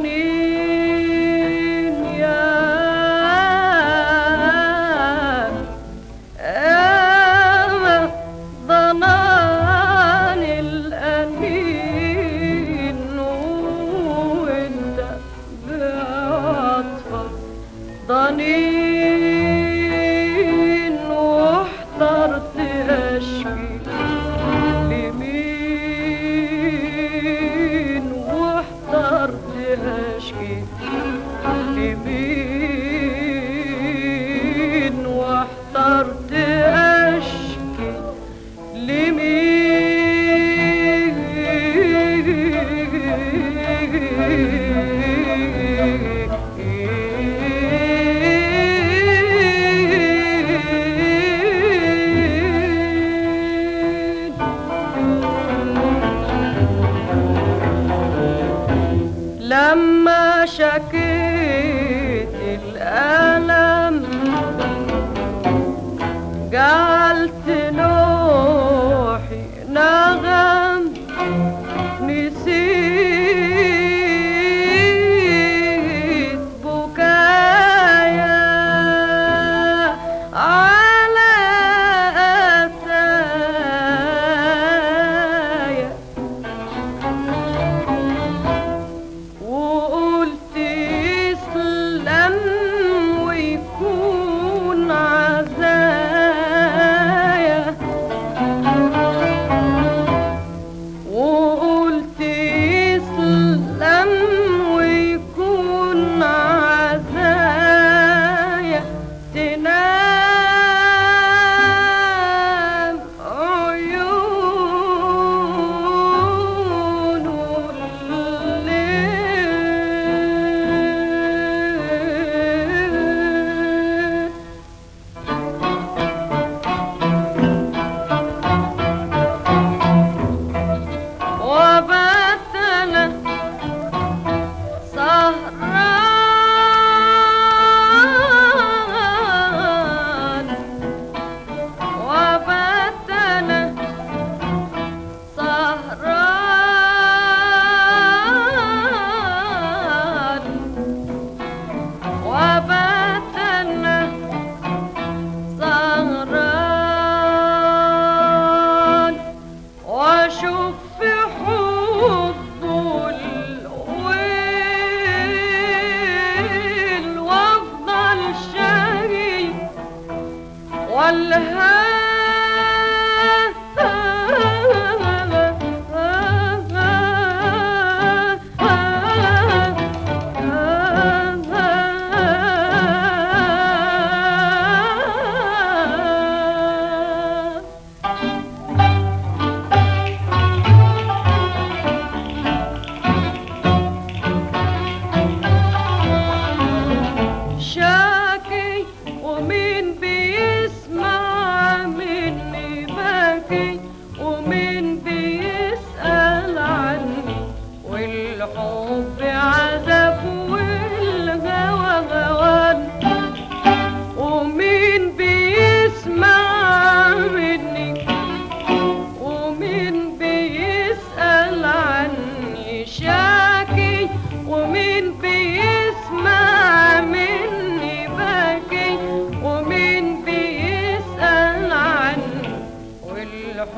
money. لما شكيت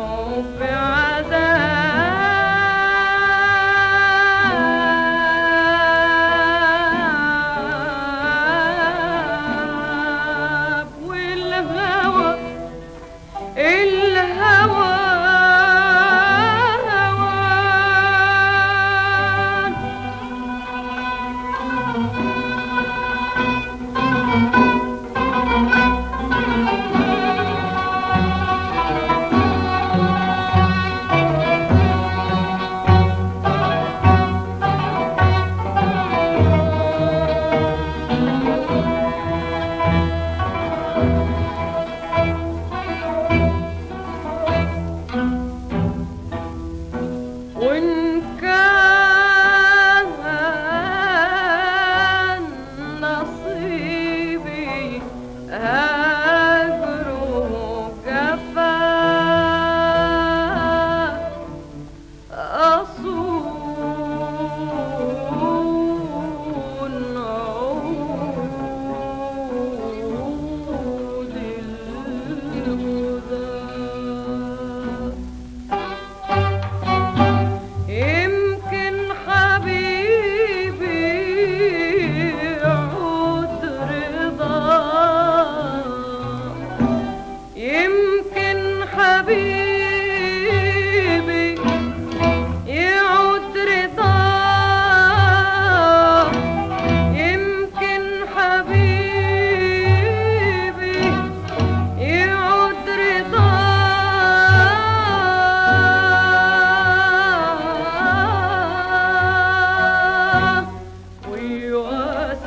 Oh fait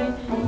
something